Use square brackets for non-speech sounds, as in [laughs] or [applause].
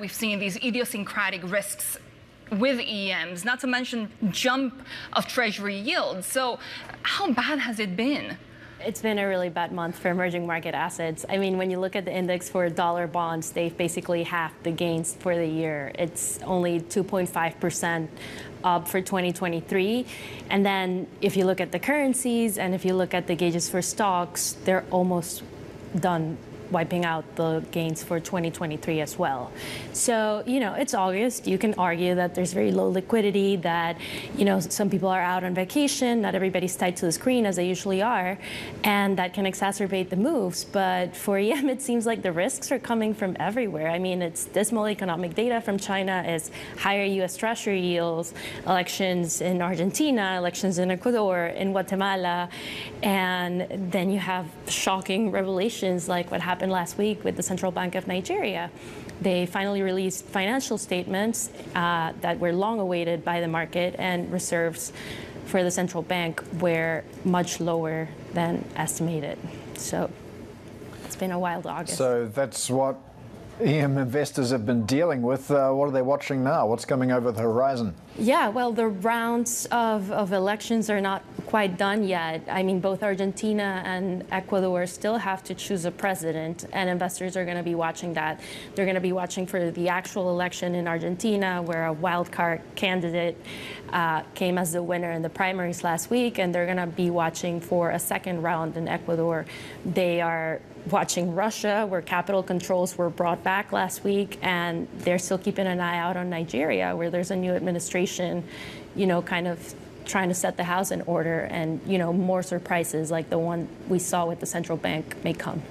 We've seen these idiosyncratic risks with EMs, not to mention jump of treasury yields. So how bad has it been? It's been a really bad month for emerging market assets. I mean, when you look at the index for dollar bonds, they've basically halved the gains for the year. It's only 2.5% up for 2023. And then if you look at the currencies and if you look at the gauges for stocks, they're almost done wiping out the gains for 2023 as well. So, you know, it's August. You can argue that there's very low liquidity, that, you know, some people are out on vacation, not everybody's tied to the screen as they usually are, and that can exacerbate the moves. But for EM, [laughs] it seems like the risks are coming from everywhere. I mean, it's dismal economic data from China, it's higher US Treasury yields, elections in Argentina, elections in Ecuador, in Guatemala, and then you have shocking revelations like what happened happened last week with the Central Bank of Nigeria. They finally released financial statements uh, that were long awaited by the market, and reserves for the central bank were much lower than estimated. So it's been a wild August. So that's what EM investors have been dealing with. Uh, what are they watching now? What's coming over the horizon? Yeah, well, the rounds of, of elections are not quite done yet. I mean, both Argentina and Ecuador still have to choose a president, and investors are going to be watching that. They're going to be watching for the actual election in Argentina, where a wild card candidate uh, came as the winner in the primaries last week, and they're going to be watching for a second round in Ecuador. They are watching Russia, where capital controls were brought back last week, and they're still keeping an eye out on Nigeria, where there's a new administration, you know, kind of trying to set the house in order, and you know, more surprises like the one we saw with the central bank may come.